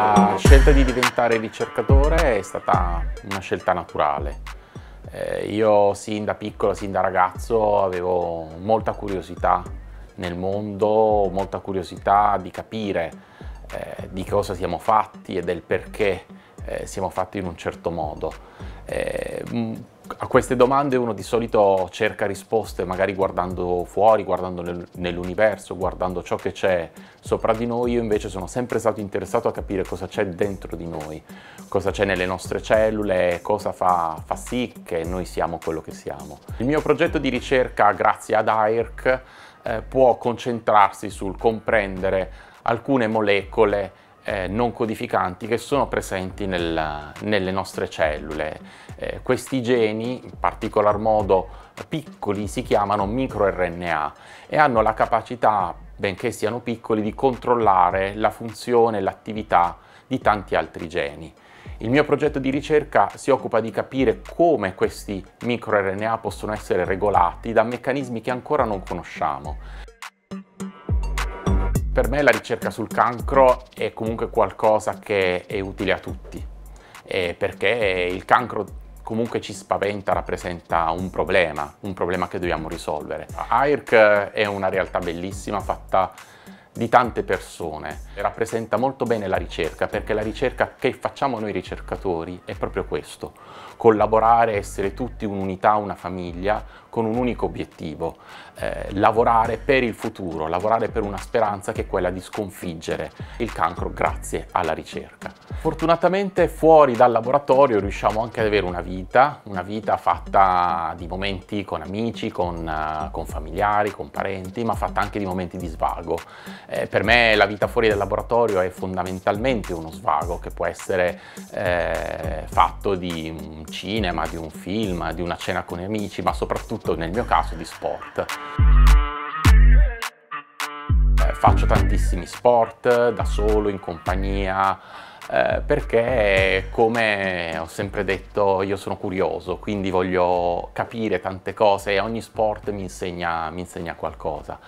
La scelta di diventare ricercatore è stata una scelta naturale. Eh, io sin da piccolo, sin da ragazzo avevo molta curiosità nel mondo, molta curiosità di capire eh, di cosa siamo fatti e del perché eh, siamo fatti in un certo modo. A queste domande uno di solito cerca risposte magari guardando fuori, guardando nel, nell'universo, guardando ciò che c'è sopra di noi, io invece sono sempre stato interessato a capire cosa c'è dentro di noi, cosa c'è nelle nostre cellule, cosa fa, fa sì che noi siamo quello che siamo. Il mio progetto di ricerca, grazie ad AIRC, eh, può concentrarsi sul comprendere alcune molecole eh, non codificanti che sono presenti nel, nelle nostre cellule. Eh, questi geni, in particolar modo piccoli, si chiamano microRNA e hanno la capacità, benché siano piccoli, di controllare la funzione e l'attività di tanti altri geni. Il mio progetto di ricerca si occupa di capire come questi microRNA possono essere regolati da meccanismi che ancora non conosciamo. Per me la ricerca sul cancro è comunque qualcosa che è utile a tutti, perché il cancro comunque ci spaventa, rappresenta un problema, un problema che dobbiamo risolvere. AIRC è una realtà bellissima fatta di tante persone, rappresenta molto bene la ricerca perché la ricerca che facciamo noi ricercatori è proprio questo, collaborare, essere tutti un'unità, una famiglia con un unico obiettivo, eh, lavorare per il futuro, lavorare per una speranza che è quella di sconfiggere il cancro grazie alla ricerca. Fortunatamente fuori dal laboratorio riusciamo anche ad avere una vita, una vita fatta di momenti con amici, con, uh, con familiari, con parenti, ma fatta anche di momenti di svago. Eh, per me la vita fuori dal laboratorio è fondamentalmente uno svago che può essere eh, fatto di un cinema, di un film, di una cena con amici, ma soprattutto nel mio caso di sport eh, faccio tantissimi sport da solo, in compagnia, eh, perché come ho sempre detto io sono curioso, quindi voglio capire tante cose e ogni sport mi insegna, mi insegna qualcosa.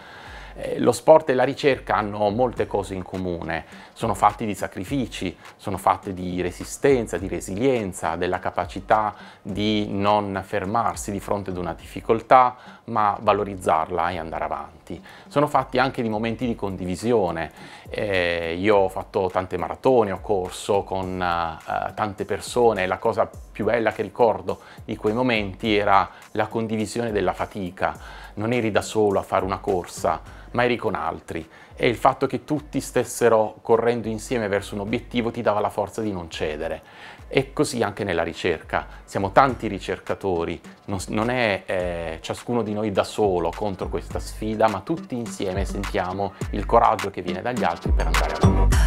Eh, lo sport e la ricerca hanno molte cose in comune, sono fatti di sacrifici, sono fatti di resistenza, di resilienza, della capacità di non fermarsi di fronte ad una difficoltà, ma valorizzarla e andare avanti. Sono fatti anche di momenti di condivisione. Eh, io ho fatto tante maratone, ho corso con uh, tante persone, la cosa più bella che ricordo di quei momenti era la condivisione della fatica. Non eri da solo a fare una corsa, ma eri con altri e il fatto che tutti stessero correndo insieme verso un obiettivo ti dava la forza di non cedere. E così anche nella ricerca, siamo tanti ricercatori, non, non è eh, ciascuno di noi da solo contro questa sfida, ma tutti insieme sentiamo il coraggio che viene dagli altri per andare avanti.